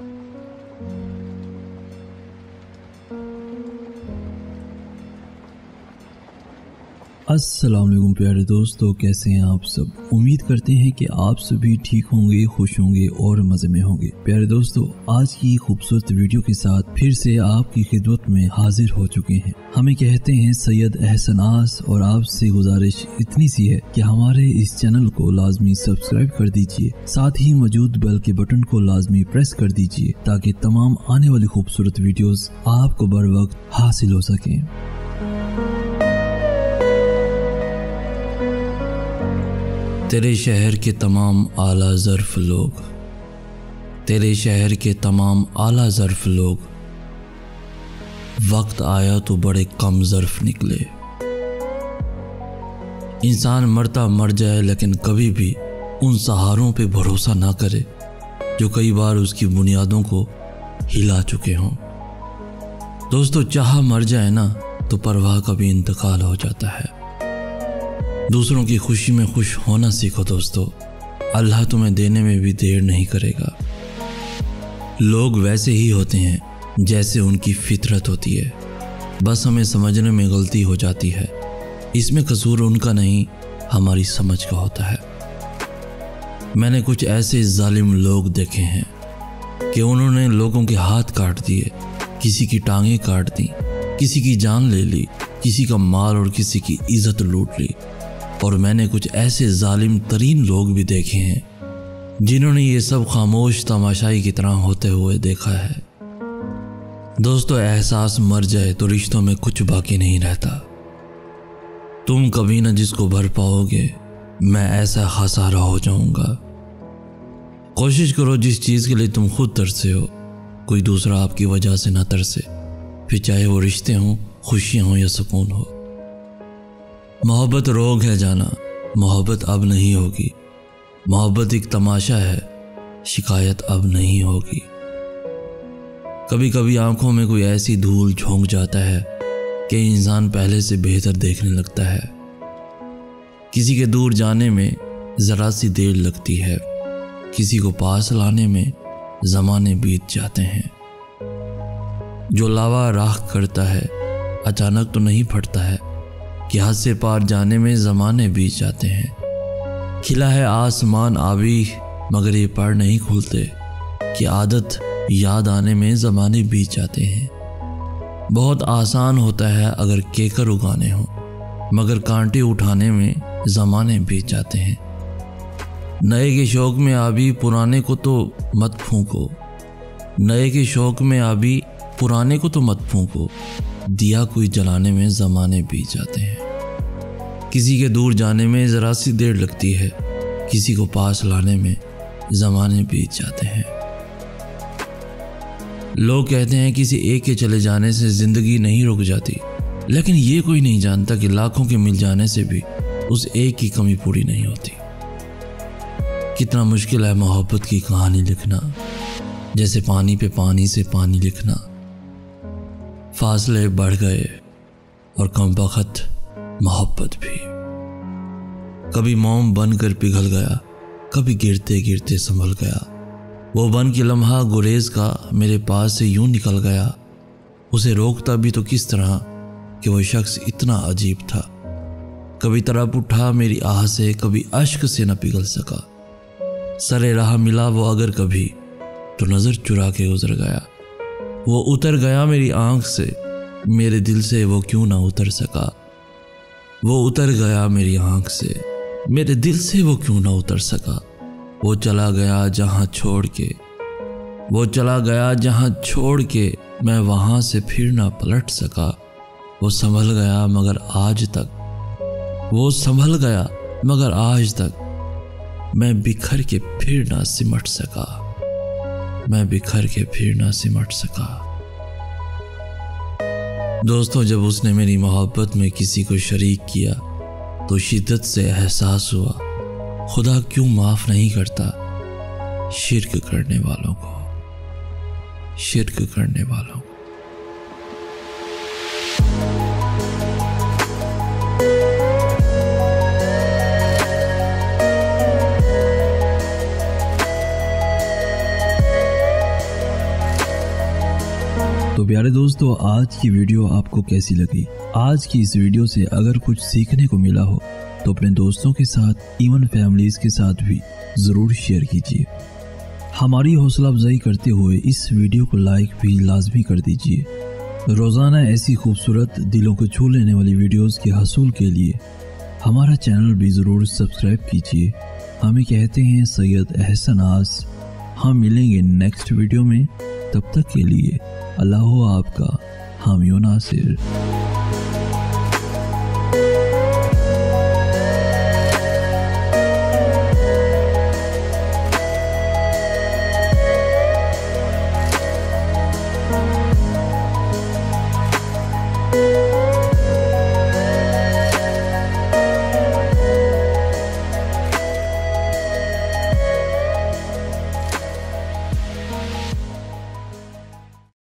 Mm. Aslam प्यारे दोस्तों, कैसे हैं आप सब? उम्मीद करते हैं कि आप सभी ठीक होंगे, खुश होंगे और मज़े में होंगे। प्यारे दोस्तों, आज की खूबसूरत वीडियो के साथ फिर से आपकी खिदमत में हाजिर हो चुके हैं। हमें कहते हैं, सैयद एहसनास और आपसे गुजारिश इतनी सी है कि हमारे इस चैनल को लाजमी सब्सक्राइब कर दीजिए, साथ ही मौजूद बेल के बटन को लाजमी प्रेस कर दीजिए, ताकि तमाम आने वाली खूबसूरत वीडियोस आपको बर वक्त हासिल हो सकें। तेरे शहर के तमाम आला ज़र्फ लोग, तेरे शहर के तमाम आला ज़र्फ लोग। वक्त आया तो बड़े कम ज़र्फ निकले। इंसान मरता मर जाए, लेकिन कभी भी उन सहारों पे भरोसा ना करे, जो कई बार उसकी बुनियादों को हिला चुके हों। दोस्तों, चाह मर जाए ना तो परवाह का भी इंतकाल हो जाता है। दूसरों की खुशी में खुश होना सीखो दोस्तों। अल्लाह तुम्हें देने में भी देर नहीं करेगा। लोग वैसे ही होते हैं, जैसे उनकी फितरत होती है। बस हमें समझने में गलती हो जाती है। इसमें कसूर उनका नहीं, हमारी समझ का होता है। मैंने कुछ ऐसे जालिम लोग देखे हैं कि उन्होंने लोगों के हाथ काट दिए, किसी की टांगें काट दी, किसी की जान ले ली, किसी का माल और किसी की इज़्ज़त लूट ली। और मैंने कुछ ऐसे जालिम तरीन लोग भी देखे हैं, जिन्होंने ये सब खामोश तमाशाई की तरह होते हुए देखा है। दोस्तों, एहसास मर जाए तो रिश्तों में कुछ बाकी नहीं रहता। तुम कभी ना जिसको भर पाओगे, मैं ऐसा खासारा हो जाऊँगा। कोशिश करो जिस चीज़ के लिए तुम खुद तरसे हो, कोई दूसरा आपकी वजह से ना तरसे। फिर चाहे वो रिश्ते हों, खुशियाँ हों या सुकून हो। मोहब्बत रोग है जाना, मोहब्बत अब नहीं होगी। मोहब्बत एक तमाशा है, शिकायत अब नहीं होगी। कभी कभी आँखों में कोई ऐसी धूल झोंक जाता है कि इंसान पहले से बेहतर देखने लगता है। किसी के दूर जाने में ज़रा सी देर लगती है, किसी को पास लाने में ज़माने बीत जाते हैं। जो लावा राख करता है, अचानक तो नहीं फटता है कि हद से पार जाने में ज़माने बीत जाते हैं। खिला है आसमान आबी मगर ये पर नहीं खुलते कि आदत याद आने में ज़माने बीत जाते हैं। बहुत आसान होता है अगर केकर उगाने हो, मगर कांटे उठाने में ज़माने बीत जाते हैं। नए के शौक में आबी पुराने को तो मत फूको। नए के शौक में आबी पुराने को तो मत फूको। दिया कोई जलाने में ज़माने बीत जाते हैं। किसी के दूर जाने में ज़रा सी देर लगती है। किसी को पास लाने में ज़माने बीत जाते हैं। लोग कहते हैं किसी एक के चले जाने से ज़िंदगी नहीं रुक जाती। लेकिन ये कोई नहीं जानता कि लाखों के मिल जाने से भी उस एक की कमी पूरी नहीं होती। कितना मुश्किल है मोहब्बत की कहानी लिखना। जैसे पानी पे पानी से पानी लिखना। फासले बढ़ गए और कम वक्त मोहब्बत भी। कभी मोम बनकर पिघल गया, कभी गिरते गिरते संभल गया। वो बन के लम्हा गुरेज का मेरे पास से यूँ निकल गया। उसे रोकता भी तो किस तरह कि वो शख्स इतना अजीब था। कभी तरफ़ उठा मेरी आह से, कभी अश्क से न पिघल सका। सरे राह मिला वो अगर कभी तो नज़र चुरा के गुजर गया। वो उतर गया मेरी आँख से। मेरे दिल से वो क्यों ना उतर सका? वो उतर गया मेरी आँख से। मेरे दिल से वो क्यों ना उतर सका? वो चला गया जहाँ छोड़ के। वो चला गया जहाँ छोड़ के मैं वहाँ से फिर ना पलट सका। वो संभल गया मगर आज तक। वो संभल गया मगर आज तक। मैं बिखर के फिर ना सिमट सका। मैं बिखर के फिर ना सिमट सका। दोस्तों, जब उसने मेरी मोहब्बत में किसी को शरीक किया तो शिद्दत से एहसास हुआ, खुदा क्यों माफ़ नहीं करता शिरक करने वालों को? शिरक करने वालों को। तो प्यारे दोस्तों, आज की वीडियो आपको कैसी लगी? आज की इस वीडियो से अगर कुछ सीखने को मिला हो तो अपने दोस्तों के साथ, इवन फैमिलीज़ के साथ भी ज़रूर शेयर कीजिए। हमारी हौसला अफजाई करते हुए इस वीडियो को लाइक भी लाजमी कर दीजिए। रोज़ाना ऐसी खूबसूरत, दिलों को छू लेने वाली वीडियोस के हसूल के लिए हमारा चैनल भी ज़रूर सब्सक्राइब कीजिए। हमें कहते हैं, सैयद एहसन आस हम मिलेंगे नेक्स्ट वीडियो में। तब तक के लिए अल्लाह आपका। हामियो नासिर